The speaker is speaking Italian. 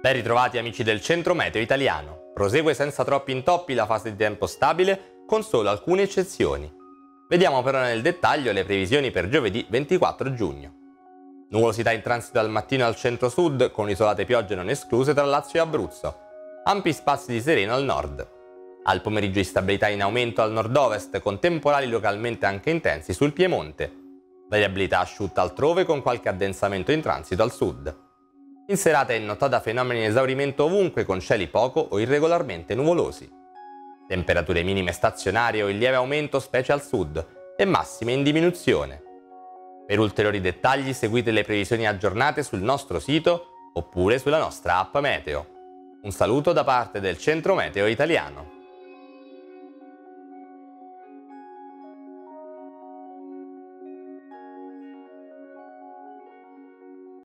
Ben ritrovati amici del Centro Meteo Italiano. Prosegue senza troppi intoppi la fase di tempo stabile, con solo alcune eccezioni. Vediamo però nel dettaglio le previsioni per giovedì 24 giugno. Nuvolosità in transito al mattino al centro-sud, con isolate piogge non escluse tra Lazio e Abruzzo. Ampi spazi di sereno al nord. Al pomeriggio instabilità in aumento al nord-ovest, con temporali localmente anche intensi sul Piemonte. Variabilità asciutta altrove con qualche addensamento in transito al sud. In serata è notata fenomeni di esaurimento ovunque con cieli poco o irregolarmente nuvolosi. Temperature minime stazionarie o in lieve aumento specie al sud e massime in diminuzione. Per ulteriori dettagli seguite le previsioni aggiornate sul nostro sito oppure sulla nostra app Meteo. Un saluto da parte del Centro Meteo Italiano.